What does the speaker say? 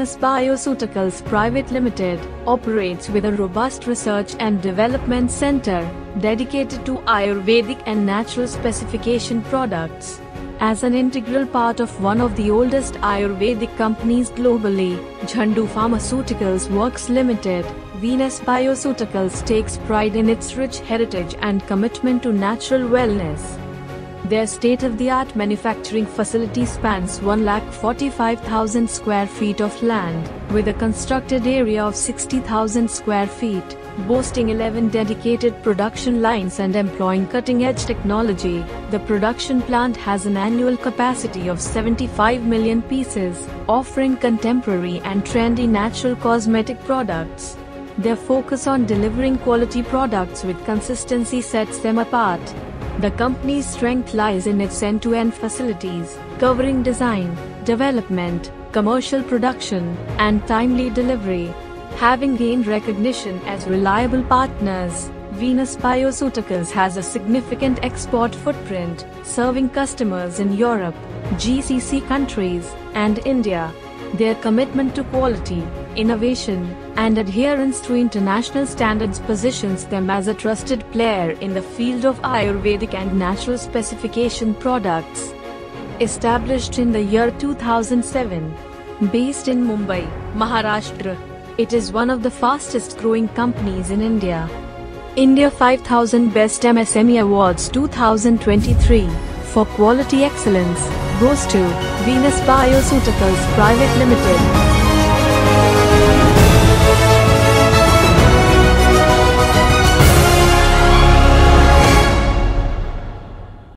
Venus Bioceuticals Private Limited operates with a robust research and development center dedicated to Ayurvedic and natural specification products. As an integral part of one of the oldest Ayurvedic companies globally, Zandu Pharmaceuticals Works Limited, Venus Bioceuticals takes pride in its rich heritage and commitment to natural wellness. Their state-of-the-art manufacturing facility spans 1,45,000 square feet of land, with a constructed area of 60,000 square feet, boasting 11 dedicated production lines and employing cutting-edge technology. The production plant has an annual capacity of 75 million pieces, offering contemporary and trendy natural cosmetic products. Their focus on delivering quality products with consistency sets them apart. The company's strength lies in its end-to-end facilities, covering design, development, commercial production, and timely delivery. Having gained recognition as reliable partners, Venus Bioceuticals has a significant export footprint, serving customers in Europe, GCC countries, and India. Their commitment to quality, innovation, and adherence to international standards positions them as a trusted player in the field of Ayurvedic and natural specification products. Established in the year 2007, based in Mumbai, Maharashtra, it is one of the fastest growing companies in India. India 5000 Best MSME Awards 2023 for quality excellence goes to Venus Bioceuticals Private Limited.